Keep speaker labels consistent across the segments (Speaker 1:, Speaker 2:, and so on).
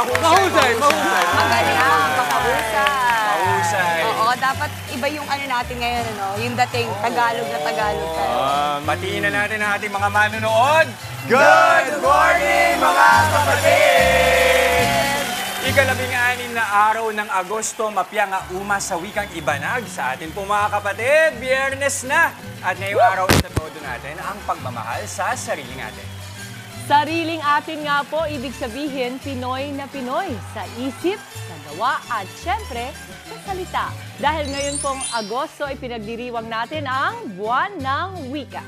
Speaker 1: Mahusay, mahusay.
Speaker 2: Magaling, makahusay.
Speaker 3: Mahusay.
Speaker 2: Oo, dapat iba yung ano natin ngayon, ano, yung dating Tagalog na Tagalog tayo.
Speaker 3: Batiin na natin ang ating mga manunood.
Speaker 1: Good morning, mga
Speaker 3: kapatid! Ikalabing anim na araw ng Agosto, mapya nga uma sa wikang ibanag sa atin po mga kapatid. Biyernes na! At ngayong araw, itatodo natin ang pagmamahal sa sarili natin.
Speaker 4: Sariling atin nga po, ibig sabihin, Pinoy na Pinoy. Sa isip, sa gawa, at syempre, sa salita. Dahil ngayon pong Agosto ay pinagdiriwang natin ang Buwan ng Wika.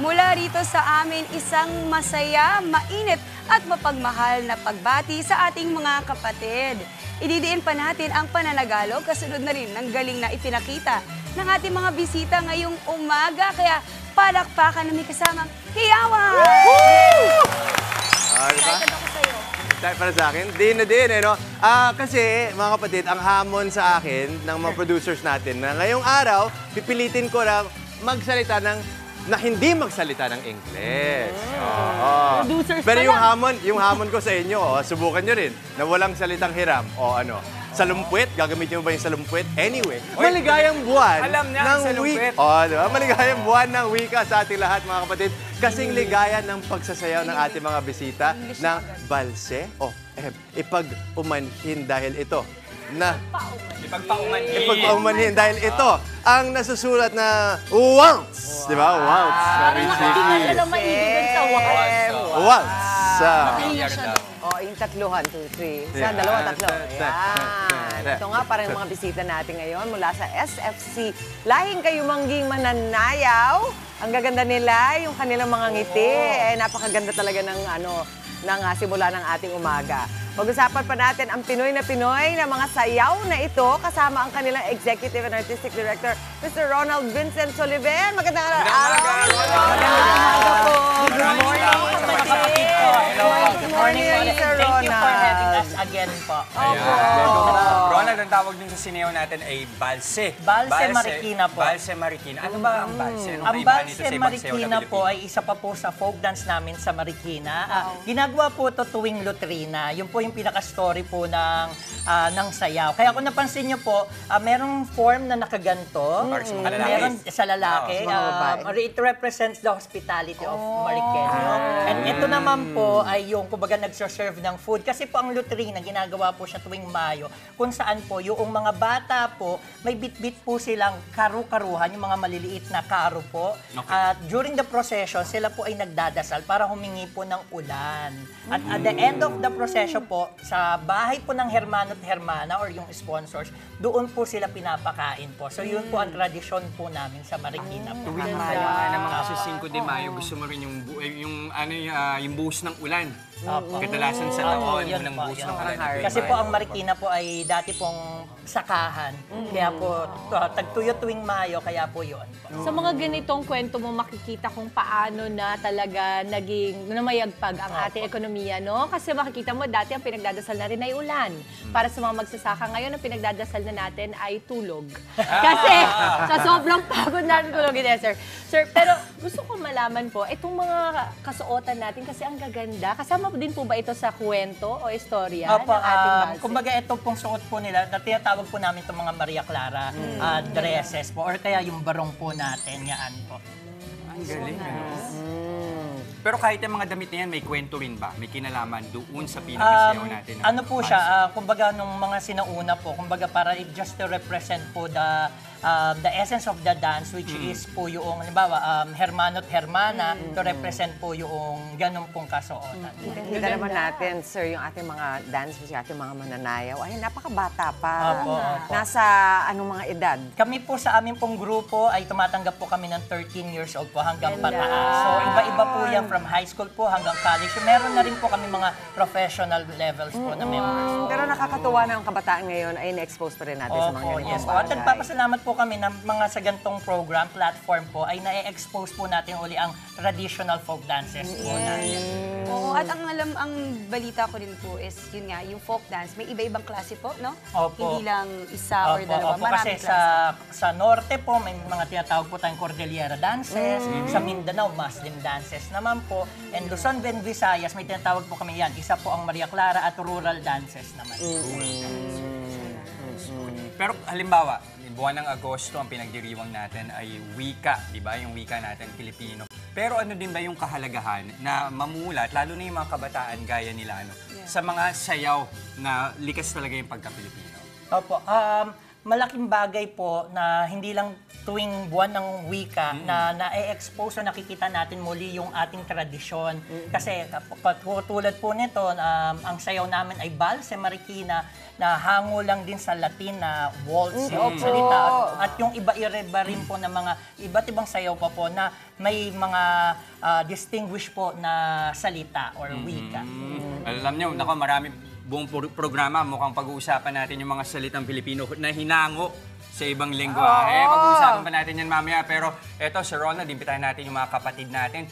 Speaker 2: Mula rito sa amin, isang masaya, mainit at mapagmahal na pagbati sa ating mga kapatid. Ididiin pa natin ang pananagalog kasunod na rin ng galing na ipinakita ng ating mga bisita ngayong umaga. Kaya palakpakan na may kasamang hiyawan!
Speaker 1: Ah, Dahil para sa akin, din na din, eh, no? Ah, kasi, mga kapatid, ang hamon sa akin ng mga producers natin na ngayong araw, pipilitin ko na magsalita ng na hindi magsalita ng English. Oo.
Speaker 4: Producers
Speaker 1: Pero
Speaker 4: pa
Speaker 1: yung
Speaker 4: lang.
Speaker 1: hamon, yung hamon ko sa inyo, oh, subukan nyo rin, na walang salitang hiram. O ano, salumpwet, gagamitin mo ba yung salumpwet? Anyway, maligayang buwan
Speaker 3: Alam niya
Speaker 1: ng
Speaker 3: salumpwet.
Speaker 1: week. Oh, di ba? Maligayang buwan ng wika sa ating lahat, mga kapatid. Kasing ligaya ng pagsasayaw ng ating mga bisita ng balse o eh, ipag-umanhin dahil ito na
Speaker 3: Ipagpaumanhin.
Speaker 1: ipag-umanhin dahil ito ang nasusulat na waltz, di ba? Waltz. Sabi ni Chiki.
Speaker 4: Alam maibigan sa.
Speaker 1: Waltz.
Speaker 5: Oh, yung tatluhan, two, three. Sa
Speaker 1: Yeah.
Speaker 5: dalawa, tatlo.
Speaker 1: Ta- ta-
Speaker 5: Yan.
Speaker 1: ta-
Speaker 5: Ito nga, parang mga bisita natin ngayon mula sa SFC. Lahing kayo mangging mananayaw. Ang gaganda nila, yung kanilang mga ngiti. Eh, napakaganda talaga ng, ano, ng ah, simula ng ating umaga. Pag-usapan pa natin ang Pinoy na Pinoy na mga sayaw na ito kasama ang kanilang Executive and Artistic Director, Mr. Ronald Vincent Soliven. Magandang araw. Magandang umaga po.
Speaker 6: Good morning.
Speaker 5: Good morning, Sir
Speaker 6: Thank you for
Speaker 5: Ronald.
Speaker 6: having us again po.
Speaker 3: Ronald, ang tawag din sa sineo natin ay balse.
Speaker 6: Balse Marikina po.
Speaker 3: Balse Marikina. Ano ba ang balse? Anong
Speaker 6: Ang Balse Marikina po ay isa pa po sa folk dance namin sa Marikina. Ah, ginagawa po ito tuwing Lutrina. Yun po yung pinaka-story po ng, ah, ng sayaw. Kaya kung napansin niyo po, ah, merong form na nakaganto.
Speaker 3: Para sa mga lalaki.
Speaker 6: Meron sa lalaki.
Speaker 5: Babae.
Speaker 6: Ah, it represents the hospitality of Mariqueño. And ito naman po ay yung kumbaga nagsoserve ng food. Kasi po ang Lutrina, ginagawa po siya tuwing Mayo, kung saan po yung mga bata po, may bit-bit po silang karu-karuhan, yung mga maliliit na karo po.
Speaker 3: Okay.
Speaker 6: At during the procession, sila po ay nagdadasal para humingi po ng ulan. At at the end of the procession po, sa bahay po ng Hermano at Hermana or yung sponsors, doon po sila pinapakain po. So yun po ang tradisyon po namin sa Marikina po.
Speaker 3: Tuwing uh, naman kasi 5 de Mayo, gusto mo rin yung, bu- eh, yung, ano, yung, ah, yung buhos ng ulan.
Speaker 6: Opo.
Speaker 3: Kadalasan sa taon,
Speaker 6: yun
Speaker 3: unang
Speaker 6: po,
Speaker 3: buhos
Speaker 6: yun
Speaker 3: ng tuwing
Speaker 6: Kasi po ang Marikina po ay dati pong sakahan. Kaya po, to- tagtuyo tuwing Mayo, kaya po yun po.
Speaker 4: Sa mga ganitong kwento mo, makikita kung paano na talaga naging namayagpag ang ating ekonomiya, no? Kasi makikita mo, dati ang pinagdadasal natin ay ulan. Para sa mga magsasaka ngayon, ang pinagdadasal na natin ay tulog. Kasi sa sobrang pagod natin tulogin, eh, sir. Sir, pero gusto ko malaman po, itong mga kasuotan natin, kasi ang gaganda. Kasama din po ba ito sa kwento o istorya
Speaker 6: Opo,
Speaker 4: ng ating
Speaker 6: um,
Speaker 4: balse?
Speaker 6: kumbaga ito pong suot po nila, na tinatawag po namin itong mga Maria Clara
Speaker 4: Mm.
Speaker 6: ah, dresses po, or kaya yung barong po natin, yan po.
Speaker 3: Ang galing, ano? Pero kahit yung mga damit na yan, may kwento rin ba? May kinalaman doon sa pinakasayaw
Speaker 6: Um,
Speaker 3: natin? na
Speaker 6: ano po siya, ah, kumbaga nung mga sinauna po, kumbaga para it just to represent po the uh, the essence of the dance which
Speaker 3: Mm.
Speaker 6: is po yung halimbawa um, hermano at hermana to represent po yung ganun pong kasuotan.
Speaker 5: Kita naman natin, sir, yung ating mga dance, yung ating mga mananayaw. Ay, napakabata pa.
Speaker 6: Opo, opo.
Speaker 5: Nasa anong mga edad?
Speaker 6: Kami po sa aming pong grupo ay tumatanggap po kami ng 13 years old po hanggang pataas. So iba-iba po yan from high school po hanggang college. Meron na rin po kami mga professional levels po na members po.
Speaker 5: Pero nakakatuwa na ang kabataan ngayon ay na-expose pa rin natin sa mga
Speaker 6: Opo,
Speaker 5: ganitong
Speaker 6: yes po. At
Speaker 5: bagay.
Speaker 6: nagpapasalamat po kami ng mga sa gantong program, platform po, ay na-expose po natin uli ang traditional folk dances po natin.
Speaker 2: Oo, at ang alam, ang balita ko din po is, yun nga, yung folk dance, may iba-ibang klase po, no?
Speaker 6: Opo.
Speaker 2: Hindi lang isa or dalawa,
Speaker 6: opo,
Speaker 2: maraming
Speaker 6: kasi
Speaker 2: klase.
Speaker 6: sa sa norte po may mga tinatawag po tayong Cordillera dances,
Speaker 2: Mm.
Speaker 6: sa Mindanao Muslim dances naman po, and Luzon and Visayas may tinatawag po kami yan. Isa po ang Maria Clara at rural dances naman.
Speaker 3: Pero halimbawa, buwan ng Agosto, ang pinagdiriwang natin ay wika, di ba? Yung wika natin, Pilipino. Pero ano din ba yung kahalagahan na mamulat, lalo na yung mga kabataan gaya nila, ano, sa mga sayaw na likas talaga yung pagka-Pilipino?
Speaker 6: Opo. Um, malaking bagay po na hindi lang tuwing buwan ng wika na na-expose o nakikita natin muli yung ating tradisyon. Kasi kap- tulad po nito, um, ang sayaw namin ay Balse Marikina na hango lang din sa Latin na waltz yung salita. At yung iba-iba rin po na mga iba't ibang sayaw pa po na may mga ah, distinguished po na salita or wika.
Speaker 3: Alam niyo, nako marami buong pro- programa mukhang pag-uusapan natin yung mga salitang Pilipino na hinango sa ibang lingwahe. Pag-uusapan pa natin yan mamaya. Pero eto, Sir Ronald, imbitahan natin yung mga kapatid natin.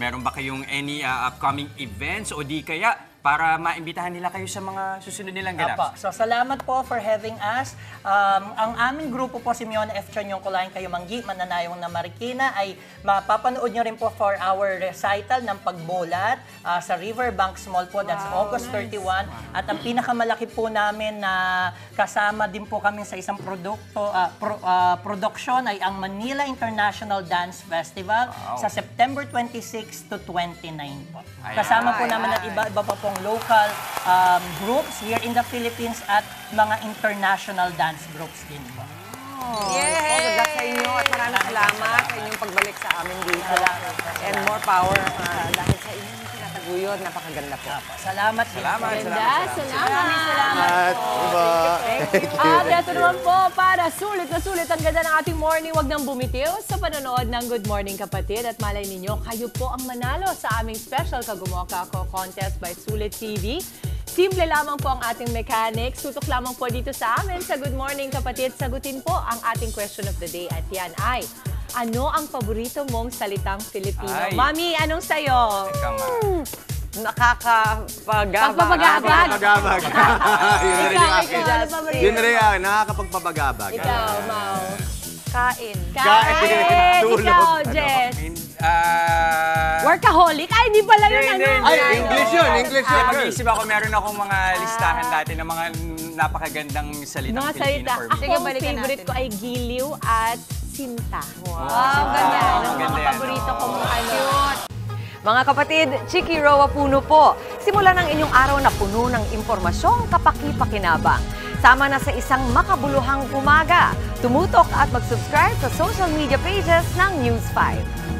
Speaker 3: Meron ba kayong any uh, upcoming events o di kaya para maimbitahan nila kayo sa mga susunod nilang ganap?
Speaker 6: Apa. So, salamat po for having us. Um, ang aming grupo po, Simeon F. Chanyong Kulayan Kayo Manggi, Mananayong na Marikina, ay mapapanood nyo rin po for our recital ng pagbulat ah, sa Riverbanks Mall po. That's August 31. At ang pinakamalaki po namin na kasama din po kami sa isang produkto, ah, pro- ah, production ay ang Manila International Dance Festival sa September 26 to 29 po. Kasama po namin at iba-iba pa pong local um, groups here in the Philippines at mga international dance groups din po.
Speaker 5: Yes! Oh, good luck sa inyo at maraming salamat sa inyong pagbalik sa amin dito. And more power uh, dahil sa tinataguyod. Napakaganda po.
Speaker 6: Salamat.
Speaker 3: Salamat,
Speaker 4: Ganda, salamat.
Speaker 2: Maraming salamat.
Speaker 1: At, diba?
Speaker 4: At ito naman po, para sulit na sulit ang ganda ng ating morning, wag nang bumitiw sa panonood ng Good Morning Kapatid. At malay ninyo, kayo po ang manalo sa aming special Kagumoka Ako Contest by Sulit TV. Simple lamang po ang ating mechanics. Tutok lamang po dito sa amin sa Good Morning Kapatid. Sagutin po ang ating question of the day. At yan ay, ano ang paborito mong salitang Filipino?
Speaker 3: Ay.
Speaker 4: Mami, anong sayo?
Speaker 3: Ika nga.
Speaker 5: Nakakapagabang.
Speaker 4: Pagpapagabag.
Speaker 1: Pagpapagabag. Yun rin yung akin.
Speaker 4: ikaw, ano paborito?
Speaker 1: Yun rin yung nakakapagpapagabag.
Speaker 4: Ikaw, Mau.
Speaker 2: Kain.
Speaker 4: Kain!
Speaker 1: Tulog.
Speaker 4: Ikaw, Jess.
Speaker 3: Ah,
Speaker 4: Workaholic? Ay, hindi pala yun,
Speaker 3: Hindi,
Speaker 4: ano?
Speaker 1: Ay, English yun, English yun.
Speaker 3: mag-iisip ako, meron akong mga listahan dati ng mga napakagandang salitang
Speaker 4: Mga
Speaker 3: Pilipino
Speaker 4: salita.
Speaker 3: for
Speaker 4: Ako,
Speaker 3: me.
Speaker 2: Balikan
Speaker 4: favorite
Speaker 2: natin.
Speaker 4: ko ay giliw at sinta. Wow.
Speaker 2: Wow, ganda.
Speaker 4: Ang
Speaker 3: Ganda
Speaker 4: mga paborito
Speaker 3: oh.
Speaker 4: kong ano.
Speaker 5: Mga kapatid, Chiki Roa Puno po. Simulan ang inyong araw na puno ng impormasyong kapaki-pakinabang. Sama na sa isang makabuluhang umaga. Tumutok at mag-subscribe sa social media pages ng News 5.